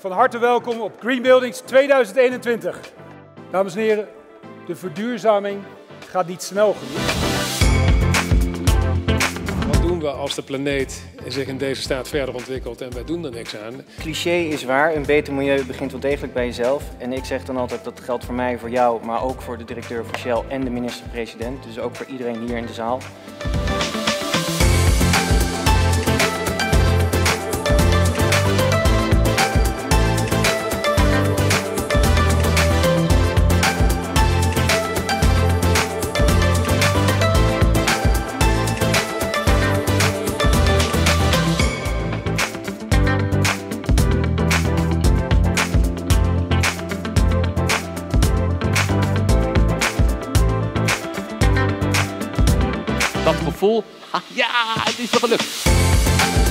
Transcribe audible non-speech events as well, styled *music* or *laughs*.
van harte welkom op Green Buildings 2021. Dames en heren, de verduurzaming gaat niet snel genoeg. Wat doen we als de planeet zich in deze staat verder ontwikkelt en wij doen er niks aan? Cliché is waar, een beter milieu begint wel degelijk bij jezelf. En ik zeg dan altijd dat geldt voor mij, voor jou, maar ook voor de directeur van Shell en de minister-president. Dus ook voor iedereen hier in de zaal. Dat gevoel, *laughs* ja, het is me gelukt.